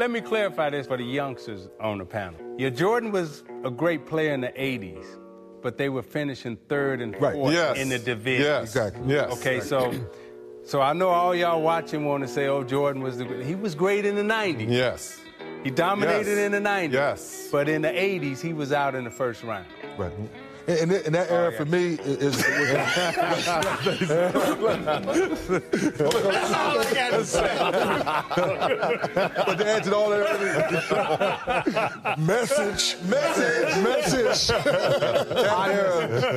let me clarify this for the youngsters on the panel. Yeah, Jordan was a great player in the 80s, but they were finishing third and Right. fourth Yes. in the division. Yes. Exactly. Yes. Okay, so so I know all y'all watching want to say, "Oh, Jordan was the he was great in the '90s. Yes. He dominated Yes. in the '90s. Yes. but in the ¡80s he was out in the first round. Right. And, and, that- that era yeah. for me is. is That's all I got to say. but to add to all that, message, message, message. that era